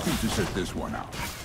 happy to sit this one out.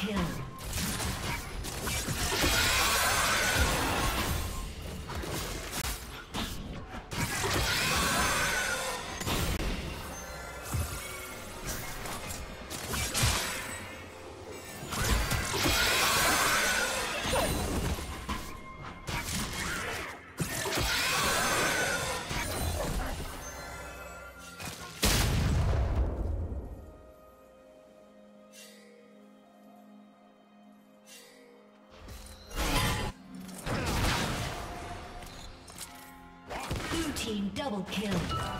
Kill. Double kill.